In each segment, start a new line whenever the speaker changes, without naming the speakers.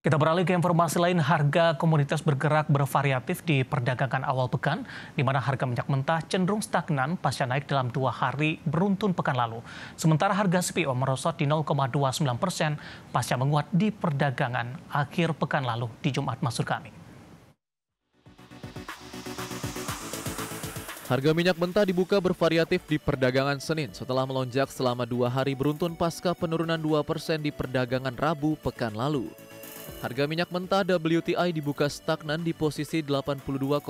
Kita beralih ke informasi lain, harga komoditas bergerak bervariatif di perdagangan awal pekan, di mana harga minyak mentah cenderung stagnan pasca naik dalam dua hari beruntun pekan lalu. Sementara harga CPO merosot di 0,29 persen pasca menguat di perdagangan akhir pekan lalu di Jumat maksud kami.
Harga minyak mentah dibuka bervariatif di perdagangan Senin setelah melonjak selama dua hari beruntun pasca penurunan 2 persen di perdagangan Rabu pekan lalu. Harga minyak mentah WTI dibuka stagnan di posisi 82,82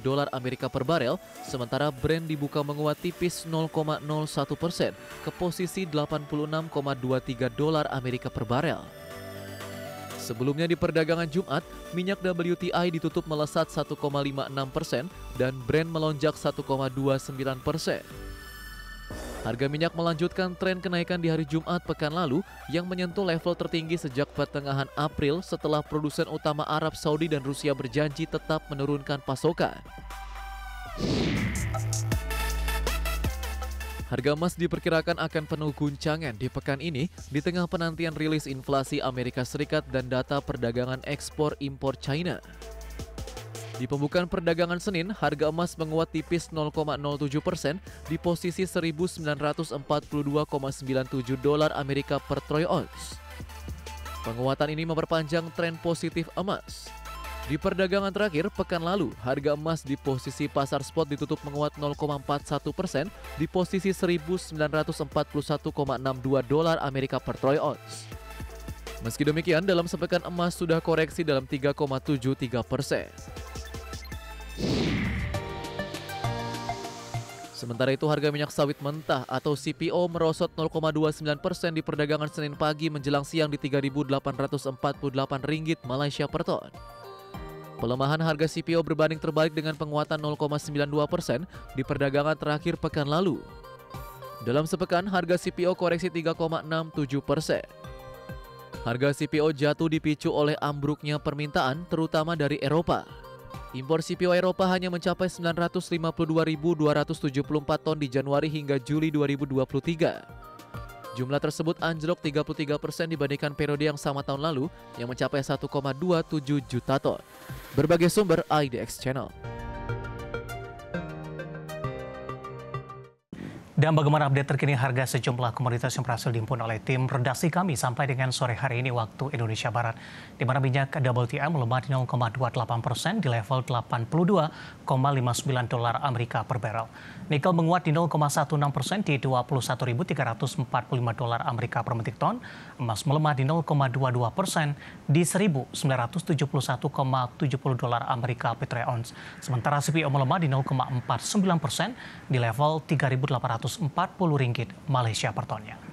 dolar Amerika per barel, sementara Brent dibuka menguat tipis 0,01 persen ke posisi 86,23 dolar Amerika per barel. Sebelumnya di perdagangan Jumat, minyak WTI ditutup melesat 1,56 persen dan Brent melonjak 1,29 persen. Harga minyak melanjutkan tren kenaikan di hari Jumat pekan lalu yang menyentuh level tertinggi sejak pertengahan April setelah produsen utama Arab Saudi dan Rusia berjanji tetap menurunkan pasokan. Harga emas diperkirakan akan penuh guncangan di pekan ini di tengah penantian rilis inflasi Amerika Serikat dan data perdagangan ekspor impor China. Di pembukaan perdagangan Senin, harga emas menguat tipis 0,07 persen di posisi 1.942,97 dolar Amerika per troy ounce. Penguatan ini memperpanjang tren positif emas. Di perdagangan terakhir, pekan lalu, harga emas di posisi pasar spot ditutup menguat 0,41 persen di posisi 1.941,62 dolar Amerika per troy ounce. Meski demikian, dalam sepekan emas sudah koreksi dalam 3,73 persen. Sementara itu harga minyak sawit mentah atau CPO merosot 0,29 persen di perdagangan Senin pagi menjelang siang di 3.848 ringgit Malaysia per ton. Pelemahan harga CPO berbanding terbalik dengan penguatan 0,92 persen di perdagangan terakhir pekan lalu. Dalam sepekan, harga CPO koreksi 3,67 persen. Harga CPO jatuh dipicu oleh ambruknya permintaan terutama dari Eropa. Impor CPO Eropa hanya mencapai 952.274 ton di Januari hingga Juli 2023. Jumlah tersebut anjlok 33 persen dibandingkan periode yang sama tahun lalu yang mencapai 1,27 juta ton. Berbagai sumber IDX Channel.
Dan bagaimana update terkini harga sejumlah komoditas yang berhasil diimpun oleh tim redaksi kami sampai dengan sore hari ini waktu Indonesia Barat. Di mana minyak WTI melemah di 0,28 persen di level 82,59 dolar Amerika per barrel. Nikel menguat di 0,16 persen di 21.345 dolar Amerika per metrik ton. Emas melemah di 0,22 persen di 1.971,70 dolar Amerika per ounce. Sementara CPO melemah di 0,49 persen di level 3.800 ringgit Malaysia per tonnya.